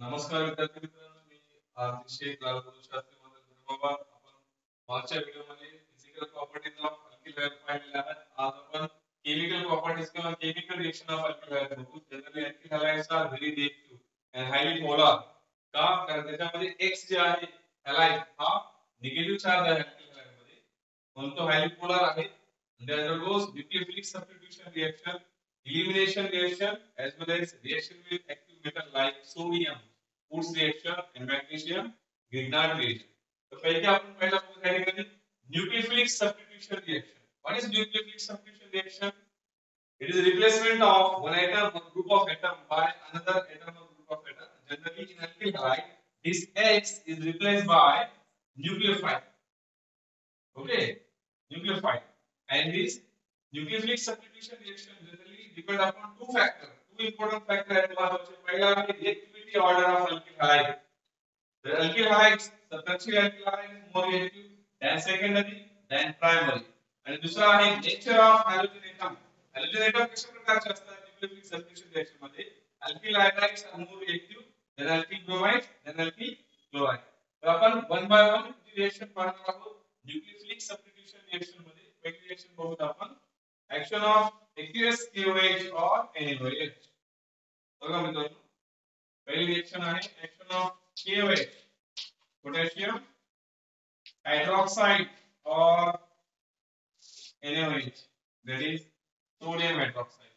नमस्कार विद्यार्थी मित्रांनो, मी अतिशय लालशास्त्री मधील धर्माबा आपण मागच्या व्हिडिओमध्ये फ़िज़िकल प्रॉपर्टीज़ ऑफ़ अल्किल पाहिलेल्या आहेत. आज आपण केमिकल प्रॉपर्टीज़ किंवा केमिकल रिएक्शन ऑफ़ अल्किल बघू generally alkyl halides are very reactive and highly polar का? कारण त्याच्यामध्ये X जे आहे हॅलाइड हा निगेटिव्ह चार्ज आहे अल्किल हॅलाइड मध्ये म्हणून तो हायली पोलर आहे. And there undergoes nucleophilic substitution reaction, elimination as well as reaction with active metal like sodium Woods reaction and magnesium Grignard reaction. तो पहले आपण पहिला बघू त्या ठिकाणी nucleophilic substitution reaction. What is nucleophilic substitution reaction? It is replacement of one atom or group of atom by another atom or group of atom. Generally in alkyl halide, this X is replaced by nucleophile. Okay, nucleophile. And this nucleophilic substitution reaction generally depend upon two factors. Two important factors आहेत महत्वाचे. पहिला आहे reactivity order of alkyl. The alkyl tertiary alkyl is more reactive than secondary than primary. आणि दुसरा आहे nature of halogen atom. Halogen atom कशा प्रकारचे असतात nucleophilic substitution reaction मध्ये? Alkyl halides are more reactive than alkyl bromides than alkyl chloride. तर आपण one by one reaction पाहणार आहोत. Nucleophilic substitution reaction मध्ये पहिली रिएक्शन बघूत आपण action of aqueous KOH or NaOH बघा मित्रांनो पहिली रिएक्शन आहे action of KOH potassium hydroxide or NaOH. That is sodium hydroxide.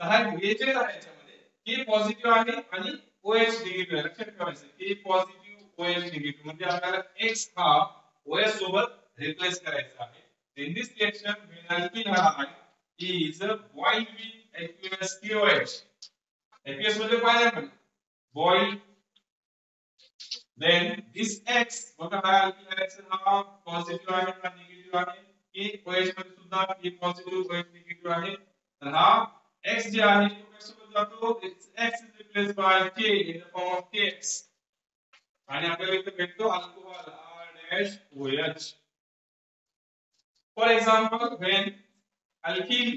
तर हा? रिएजंट आहे याच्यामध्ये K पॉझिटिव्ह आहे आणि OH निगेटिव्ह आहे लक्षात ठेवायचं K पॉझिटिव्ह OH निगेटिव्ह म्हणजे आपल्याला X हा OH सोबत रिप्लेस करायचा आहे in this reaction when alkyl halide is boiled with aqueous KOH aqueous म्हणजे काय आपण boiled then this X बघा हा alkyl halide हा पॉझिटिव्ह आहे हा निगेटिव्ह आहे K OH मध्ये सुद्धा K पॉझिटिव्ह OH निगेटिव्ह आहे तर हा X जे आहे तो कशासोबत जातो X is replaced by K in the form of KX आणि आपल्याला इथे भेटतो alcohol R dash OH For example, when alkyl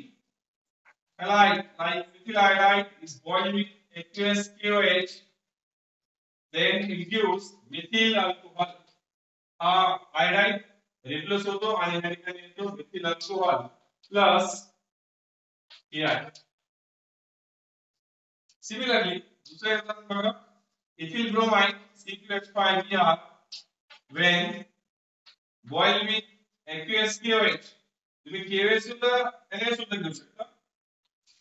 halide like methyl iodide is boiled with aqueous KOH, then it gives methyl alcohol. हा iodide replace होतो आणि या ठिकाणी येतो methyl alcohol plus AI. Similarly, दुसऱ्या उदाहरण बघा ethyl bromide CQH5Br when boiled with aqueous KOH तुम्ही KOH सुद्धा Na सुद्धा घेऊ शकता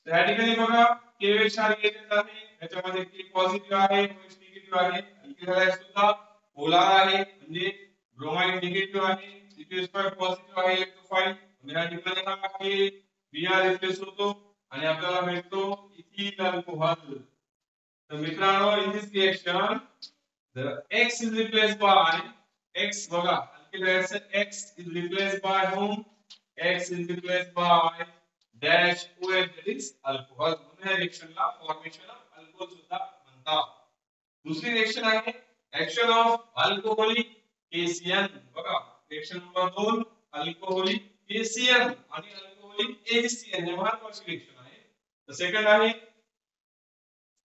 त्या ठिकाणी बघा हा रिएजंट आहे याच्यामध्ये K पॉझिटिव्ह आहे निगेटिव्ह आहे अल्किल हॅलाइड सुद्धा पोलार आहे, म्हणजे ब्रोमाइड निगेटिव्ह आहे CH5 पॉझिटिव्ह आहे इलेक्ट्रोफाइल म्हणजे या ठिकाणी हा K Br रिप्लेस होतो, आणि आपल्याला भेटतो इथिल अल्कोहोल तर मित्रांनो in this reaction the X is replaced by, X बघा calculates x is replaced by whom? X is replaced by dash OH that is alcohol. म्हणून या रिएक्शनला फॉर्मेशन ऑफ़ अल्कोहोल सुद्धा म्हणतात. दुसरी रिएक्शन आहे ऍक्शन ऑफ़ अल्कोहोलिक KCN बघा reaction number 2 alcoholic KCN आणि alcoholic ACN हे महत्त्वाची रिएक्शन आहे. तर सेकंड आहे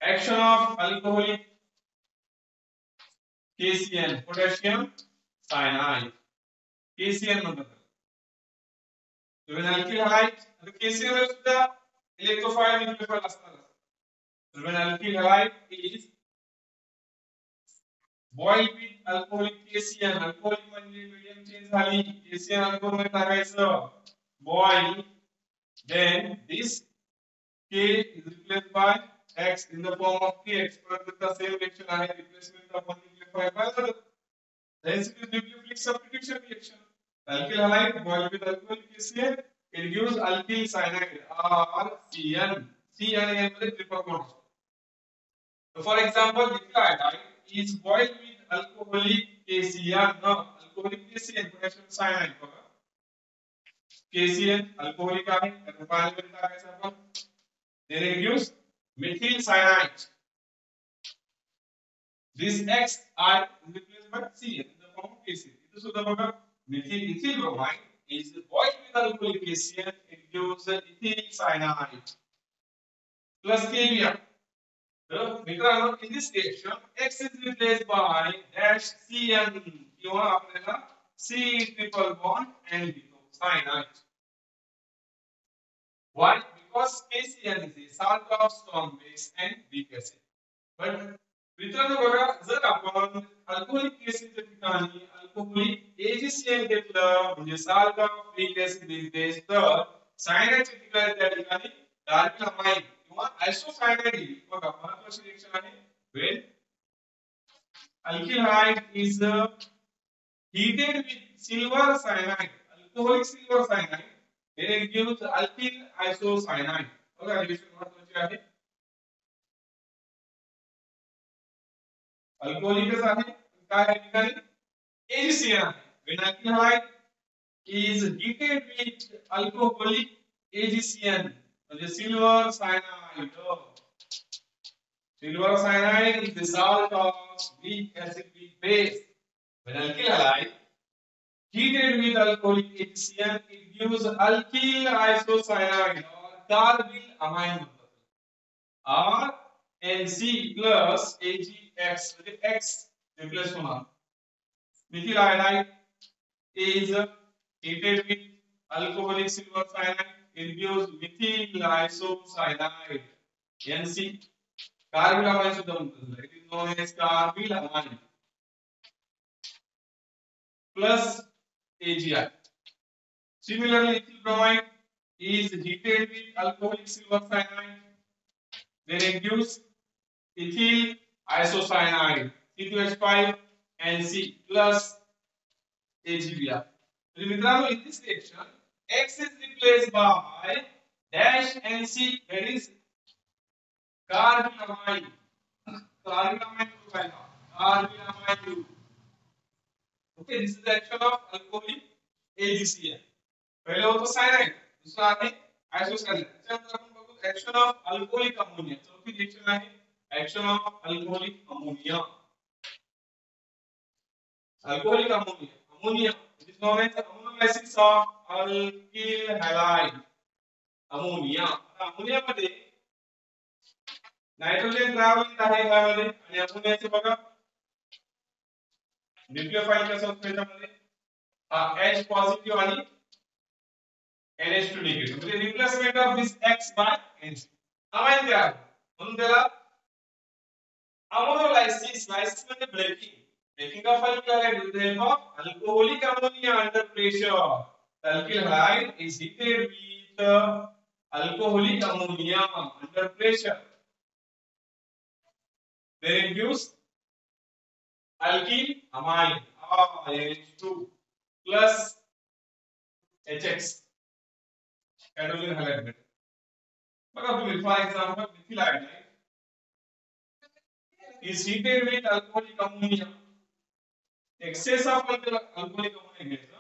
action of alcoholic KCN potassium cyanide KCN म्हणतात When alkyl halide आता KCN ला सुद्धा electrophile nucleophile So when alkyl halide is boiled with alcoholic KCN alcoholic म्हणजे medium change झाली KCN alcohol मध्ये टाकायचं boil then this K is replaced by X in the form of KX परत the same reaction आहे replacement of one nucleophile by another Hence, it reaction. Alkyl halide boiled with alcohol KCN, it gives alkyl cyanide or CN. CN मध्ये triple bond. So, for example, methyl iodide is boiled with alcoholic KCN. No, alcoholic KCN potassium cyanide बघा. KCN alcoholic आहे, त्यात पाण्यामध्ये टाकायचं आपण. Then it gives methyl cyanide. This X I is replaced by CN in the form of KCN. इथे सुद्धा बघा methyl ethyl bromide is boiled with alcoholic KCN. It gives ethyl cyanide. Plus KBr तर मित्रांनो in this reaction x is replaced by dash cn किंवा आपल्याला c triple bond and लिहितो cyanide why because KCl is a salt of strong base and weak acid but मित्रांनो बघा जर आपण alcoholic केसच्या ठिकाणी घेतलं म्हणजे salt of weak acid base तर सायनाइडच्या ठिकाणी त्या ठिकाणी डार्किलामाइन किंवा आयसोसायनाइड बघा महत्वाची रिएक्शन आहे when alkyl is heated with silver cyanide alcoholic silver cyanide then it gives alkyl isocyanide बघा रिएक्शन महत्वाची आहे अल्कोहोलिकच आहे काय आहे Erythria vinaclide is treated with alcoholic AgCN, the silver cyanide. Oh. Silver cyanide is the salt of weak acid weak base. When alkylide treated with alcoholic AgCN, it gives alkyl isocyanide or carbyl amine or NC plus AgX, the X replacement. Methyl iodide is heated with alcoholic silver cyanide gives methyl isocyanide NC carbyl amine सुद्धा म्हणतात it is known as carbyl amine plus AgI similarly ethyl bromide is heated with alcoholic silver cyanide then gives ethyl isocyanide C2H5 and C plus AgBr. So, मित्रांनो in this reaction X is replaced by dash NC that is group है ना carbylamine group. Okay, this is the action of alcoholic AgCl. पहले होतो cyanide, दूसरा आहे isocyanide. त्याच्यानंतर आपण बघू action of alcoholic ammonia. चौथी reaction आहे action of alcoholic ammonia. Alcoholic ammonia. Ammonia. It is known as ammonolysis of alkyl halide. Ammonia. Ammonia मध्ये नायट्रोजन द्रावणित आहे यामध्ये आणि अमोनियाचे बघा. न्यूक्लियोफाइल कसं असतं त्याच्यामध्ये? हा, H पॉझिटिव्ह आणि NH2 निगेटिव्ह म्हणजे replacement of this X by NH amine तयार म्हणून त्याला अमोनोलायसिस लायसिस म्हणजे breaking halide with the help of alcoholic ammonia under pressure the alkyl halide is heated with uh, alcoholic ammonia under pressure then it gives alkyl amine RH2 plus HX hydrogen halide भेटतो बघा तुम्ही for example methyl iodide is heated with alcoholic ammonia. Excess of alcoholic ammonia घ्यायचं.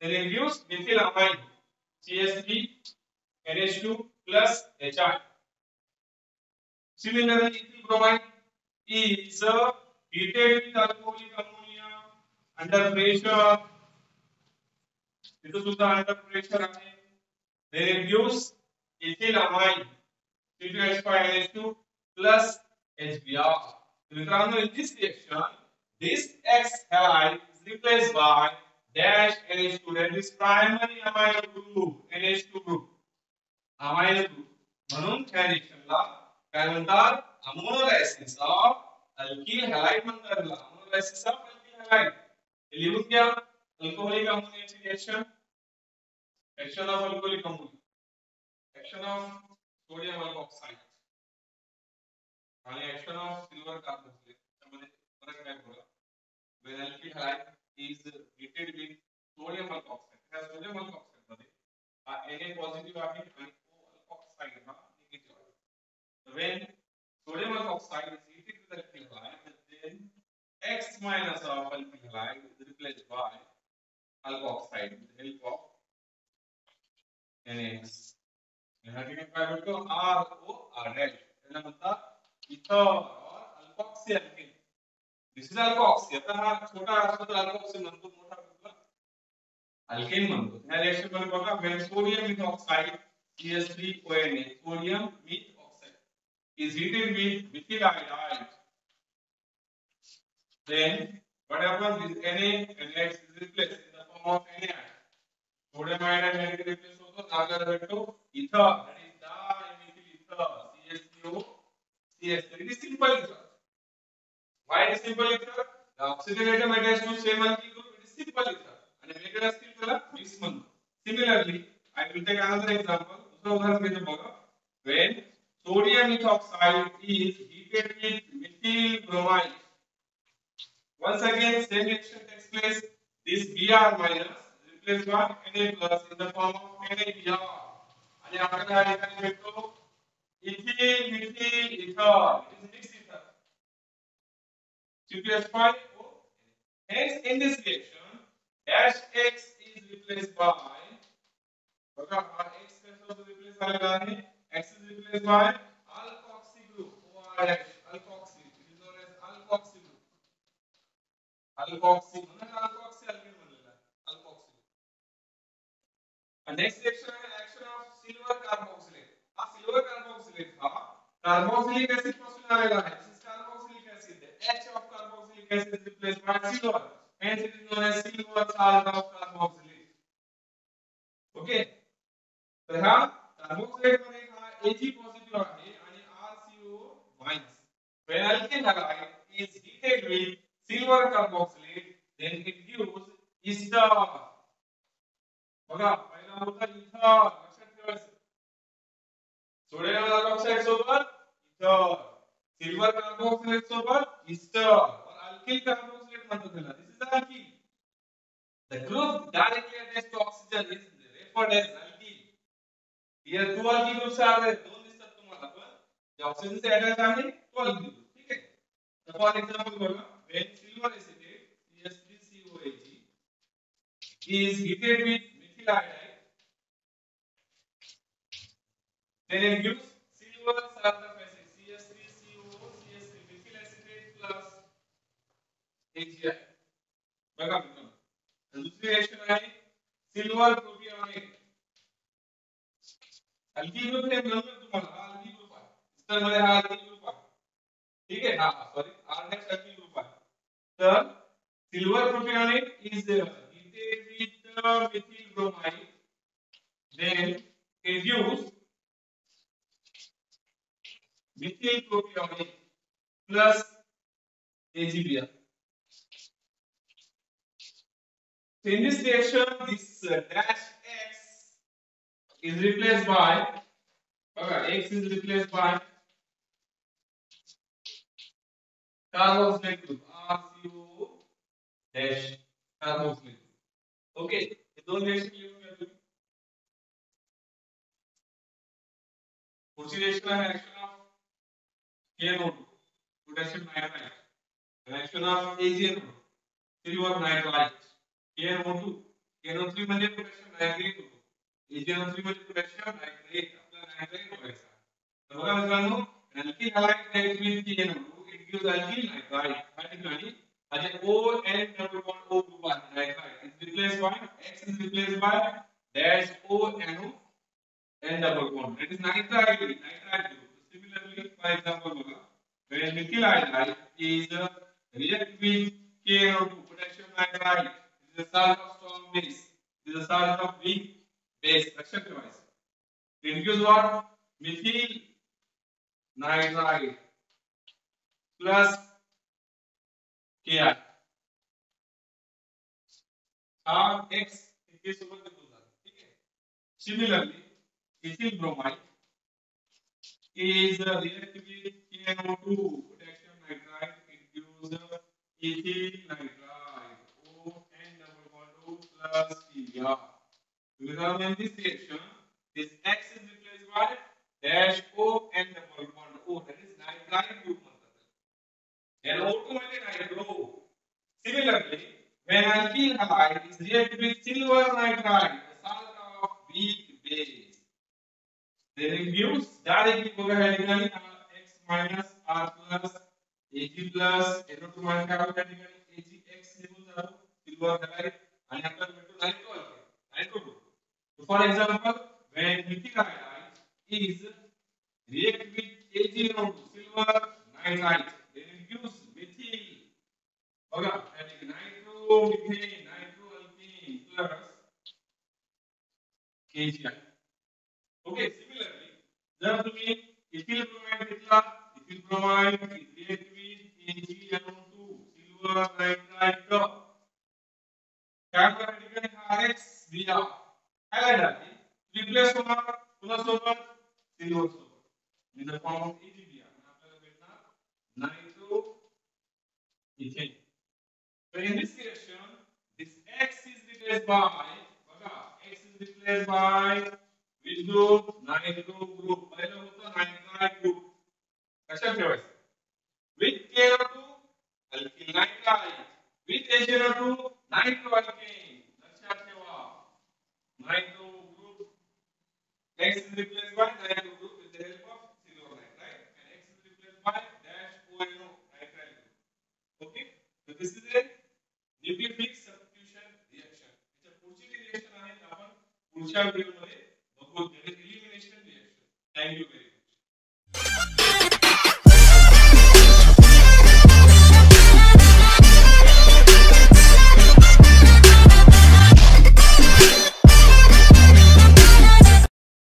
Then it gives methyl amine CH3 NH2 plus HI. Similarly, ethyl bromide is uh, heated with alcoholic ammonia under pressure. इथं सुद्धा under pressure आहे. It gives ethyl amine C2H5NH2 plus HBr. मित्रांनो in this reaction this X halide is replaced by dash NH2 that is primary amine group NH2 group. Amine group म्हणून त्या रिएक्शनला काय म्हणतात अमोनोलायसिस of alkyl halide म्हणतात अमोनोलायसिस of alkyl halide लिहून घ्या alcoholic अमोनियाची reaction action of alcoholic ammonia action of sodium alkoxide आणि action of silver carbon त्यामध्ये फरक बघा when alkyl halide is heated with sodium alkoxide त्या sodium alkoxide मध्ये हा Na पॉझिटिव्ह आहे आणि O alkoxide हा निगेटिव्ह आहे so when sodium alkoxide is heated with alkyl halide then X minus of alkyl halide is replaced by alkoxide with the help of NaX ह्या ठिकाणी काय भेटतो R O R dash त्याला म्हणतात ethanol or alkoxy this is alkoxy आता हा छोटा असतो तर alkoxy म्हणतो मोठा असतो अल्केन म्हणतो ह्या रिएक्शन मध्ये बघा when sodium with oxide CH3ONA sodium with oxide is heated with methyl iodide, then what happens is Na and X is replaced in the form of NaI. Sodium iodide negative replace होतो जागा भेटतो ether that is dimethyl ether CH3O CH3 it is simple ether. Why it is simple ether? The oxygen atom attached to same alkyl group it is simple ether. आणि वेगळं असतील त्याला म्हणतो. Similarly, I will take another example. दुसरं उदाहरण घेतो बघा. When sodium ethoxide is heated with methyl bromide Once again, same reaction takes place. This Br minus replaced by Na plus in the form of NaBr. आणि आपल्याला या ठिकाणी भेटतो ethyl methyl ether CPH5O. Hence, in this reaction, dash X is replaced by बघा हा X कसं replace झालेला आहे X is replaced by alkoxy group OR dash alkoxy it is known as alkoxy group alkoxy म्हणून alkoxy alkene बनलेला आहे alkoxy and next reaction आहे action of silver carboxylate हा silver carboxylate हा carboxylic acid पासून आलेला acid is replaced by silver hence it is known as silver salt of carboxylate okay तर हा carboxylate मध्ये हा Ag positive आहे आणि RCO minus when alkene halide is heated with silver carboxylate then it gives ester बघा पहिला होता ether लक्षात ठेवायचं सोडियम हायड्रॉक्साइड सोबत इथर सिल्वर कार्बोक्सिलेट सोबत इस्टर अल्किल कार्बोक्सिलेट म्हणतो त्याला this is the group directly attached to oxygen is referred as alkyl here two alkyl groups are there दोन दिसतात तुम्हाला पण जे ऑक्सिजन से अटॅच आहे तो alkyl group ठीक आहे तर फॉर एक्झाम्पल बघा when silver acetate CH3COAG is heated with methyl iodide then it gives silver salt मित्रांनो दुसरी रिएक्शन आहे सिल्वर प्रोपिओनेट अल्किल ग्रुप हे म्हणलं तुम्हाला हा अल्किल ग्रुप आहे इस्टर मध्ये हा अल्किल ग्रुप आहे ठीक आहे हा sorry R next alkyl group आहे तर silver propionate is with uh, methyl bromide then it gives methyl propionate plus AgBr in this reaction, this uh, dash X is replaced by, okay, X is replaced by carboxylate group, RCO dash carboxylate group. Okay, हे दोन reaction लिहून घ्या तुम्ही. पुढची reaction आहे reaction of KNO2, potassium nitrite. Reaction of AgNO2, silver nitrite. KNO2, KNO3 म्हणजे potassium nitrate होतो. AgNO3 म्हणजे पोटॅशियम नायट्रेट. आपला नायट्रेट व्हायचा. तर बघा मित्रांनो, alkyl halide reacts with KNO2, it gives alkyl nitrite. या ठिकाणी हा जे O N double bond O group आहे nitrite is replaced by X is replaced by dash O N double bond. That is nitrite nitrite group. Similarly, for example, when methyl iodide is uh, react with KNO2 potassium nitrite is a salt of strong base. It is a salt of weak base. लक्षात ठेवायचं. It gives what? Methyl nitrite plus Ki. हा X इथे सोबत निघून जातो. ठीक. Similarly, ethyl bromide is uh, react with KNO2 potassium nitrite. The ethyl nitride ON double bond O plus TBr. Because in this reaction, this X is replaced by dash O N double bond O that is nitride group. And O2 nitro. Similarly, when alkyl halide is reacted with silver nitride, the salt of weak base, then it gives directly covalently X minus R plus Ag plus NO2 minus काय होतं या ठिकाणी AgX निघून जातो silver halide आणि आपल्याला भेटतो nitro alkane, nitro group. So for example, when methyl iodide is react with KgNO2 silver nitrite then it gives methyl बघा आणि नायट्रोमिथेन नायट्रोअल्केन प्लस Kg आहे ओके सिमिलरली जर तुम्ही इथिल ब्रोमाइड घेतला ethyl bromide react with KgNO2 silver nitrite काय प्रकार ठिकाणी हा RX Br हायलाइट आहे रिप्लेस होणार कुणासोबत सिल्वर सोबत in the form of AgBr आपल्याला भेटणार nitroethane So in this reaction, this X is replaced by, बघा, X is replaced by which group? Nitro group. पहिलं होतं nitrite group. कशात ठेवायचं? With KO2, alkyl nitrite. With HNO2, nitroalkane. लक्षात ठेवा. Nitro group. X is replaced by